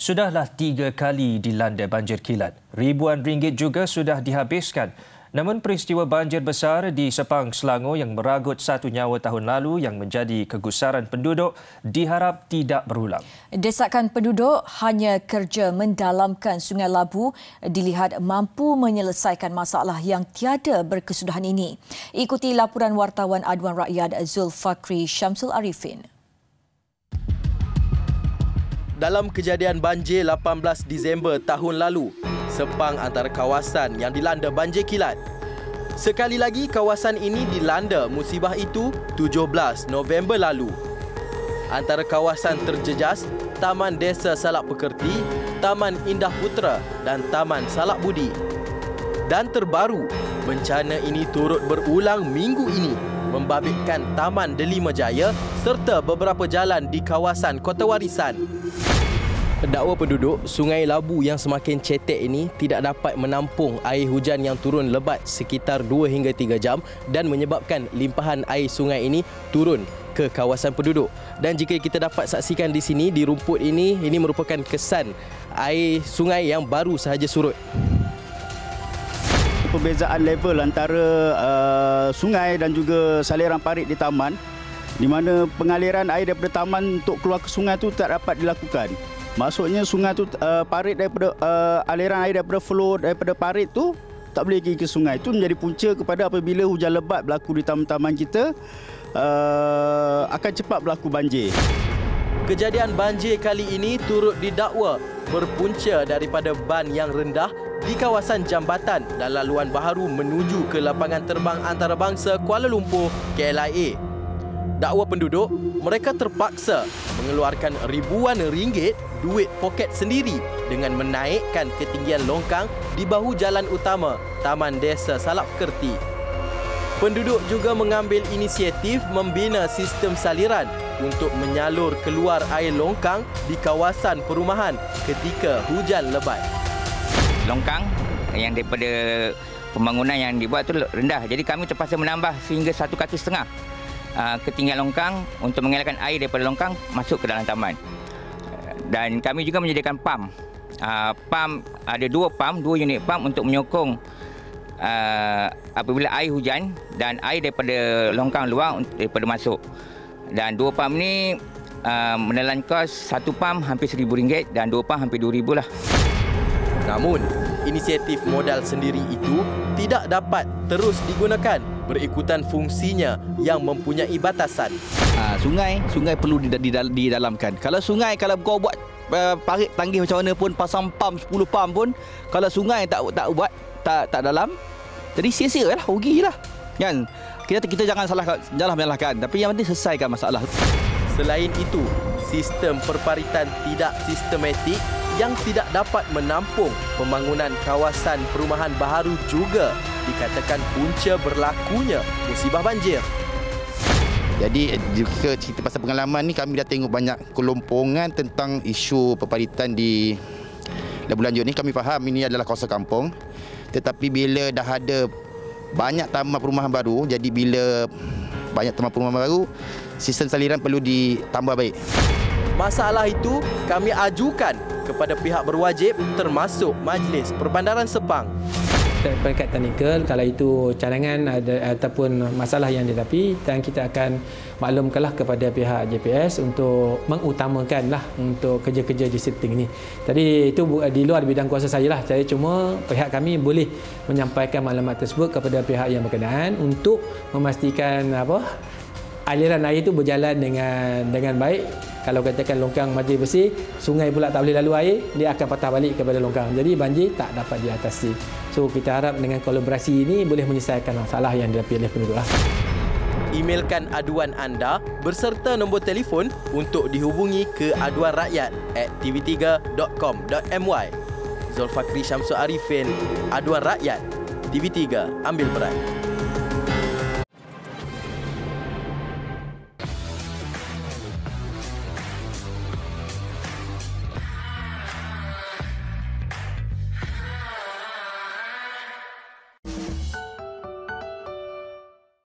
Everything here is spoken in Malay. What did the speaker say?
Sudahlah tiga kali dilanda banjir kilat. Ribuan ringgit juga sudah dihabiskan. Namun peristiwa banjir besar di Sepang, Selangor yang meragut satu nyawa tahun lalu yang menjadi kegusaran penduduk diharap tidak berulang. Desakan penduduk hanya kerja mendalamkan Sungai Labu dilihat mampu menyelesaikan masalah yang tiada berkesudahan ini. Ikuti laporan wartawan Aduan Rakyat Zulfakri Syamsul Arifin. Dalam kejadian banjir 18 Disember tahun lalu, Sepang antara kawasan yang dilanda banjir kilat. Sekali lagi kawasan ini dilanda musibah itu 17 November lalu. Antara kawasan terjejas Taman Desa Salak Pekerti, Taman Indah Putra dan Taman Salak Budi. Dan terbaru, bencana ini turut berulang minggu ini membabitkan Taman Delima Jaya serta beberapa jalan di kawasan Kota Warisan. Dakwa penduduk, Sungai Labu yang semakin cetek ini tidak dapat menampung air hujan yang turun lebat sekitar 2 hingga 3 jam dan menyebabkan limpahan air sungai ini turun ke kawasan penduduk. Dan jika kita dapat saksikan di sini, di rumput ini, ini merupakan kesan air sungai yang baru sahaja surut. Perbezaan level antara uh, sungai dan juga saliran parit di taman di mana pengaliran air daripada taman untuk keluar ke sungai itu tak dapat dilakukan. Maksudnya sungai tu uh, parit daripada uh, aliran air daripada flow daripada parit tu tak boleh pergi ke sungai. Itu menjadi punca kepada apabila hujan lebat berlaku di taman-taman kita uh, akan cepat berlaku banjir. Kejadian banjir kali ini turut didakwa berpunca daripada ban yang rendah di kawasan jambatan dan laluan baharu menuju ke lapangan terbang antarabangsa Kuala Lumpur KLIA. Dakwa penduduk, mereka terpaksa mengeluarkan ribuan ringgit duit poket sendiri dengan menaikkan ketinggian longkang di bahu jalan utama Taman Desa Salak Kerti. Penduduk juga mengambil inisiatif membina sistem saliran untuk menyalur keluar air longkang di kawasan perumahan ketika hujan lebat. Longkang yang daripada pembangunan yang dibuat itu rendah. Jadi kami terpaksa menambah sehingga satu kaki setengah uh, ketinggian longkang untuk mengelakkan air daripada longkang masuk ke dalam taman. Dan kami juga menyediakan pam. Uh, pam ada dua pam, dua unit pam untuk menyokong uh, apabila air hujan dan air daripada longkang luar daripada masuk. Dan dua pam ni menelan kos satu pam hampir seribu ringgit dan dua pam hampir dua ribu lah. Namun, inisiatif modal sendiri itu tidak dapat terus digunakan berikutan fungsinya yang mempunyai batasan. Ha, sungai, sungai perlu didalamkan. Kalau sungai, kalau kau buat uh, parit tanggih macam mana pun, pasang pam 10 pam pun, kalau sungai tak tak buat, tak tak dalam, jadi sia-sia lah, rugi lah. Kan? Kita kita jangan salah jangan menyalahkan, tapi yang penting selesaikan masalah. Selain itu, sistem perparitan tidak sistematik yang tidak dapat menampung pembangunan kawasan perumahan baharu juga dikatakan punca berlakunya musibah banjir. Jadi jika cerita pasal pengalaman ni kami dah tengok banyak kelompongan tentang isu perparitan di bulan Jun ni kami faham ini adalah kawasan kampung tetapi bila dah ada banyak taman perumahan baru jadi bila banyak taman perumahan baru sistem saliran perlu ditambah baik. Masalah itu kami ajukan kepada pihak berwajib termasuk Majlis Perbandaran Sepang. Peringkat teknikal kalau itu cadangan ada, ataupun masalah yang dihadapi dan kita akan maklumkanlah kepada pihak JPS untuk mengutamakanlah untuk kerja-kerja di setting ini. Tadi itu di luar bidang kuasa saya lah. Saya cuma pihak kami boleh menyampaikan maklumat tersebut kepada pihak yang berkenaan untuk memastikan apa aliran air itu berjalan dengan dengan baik kalau katakan longkang majlis bersih, sungai pula tak boleh lalu air, dia akan patah balik kepada longkang. Jadi banjir tak dapat diatasi. So kita harap dengan kolaborasi ini boleh menyelesaikan masalah yang dihadapi oleh penduduk. Lah. Emailkan aduan anda berserta nombor telefon untuk dihubungi ke aduan rakyat at tv3.com.my. Zulfakri Syamsul Arifin, Aduan Rakyat, TV3, ambil peran.